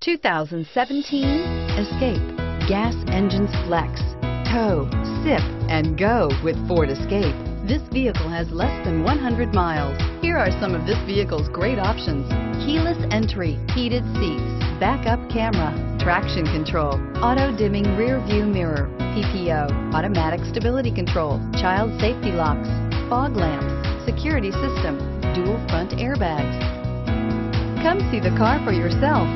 2017 Escape. Gas engines flex, tow, sip, and go with Ford Escape. This vehicle has less than 100 miles. Here are some of this vehicle's great options. Keyless entry, heated seats, backup camera, traction control, auto dimming rear view mirror, PPO, automatic stability control, child safety locks, fog lamps, security system, dual front airbags. Come see the car for yourself.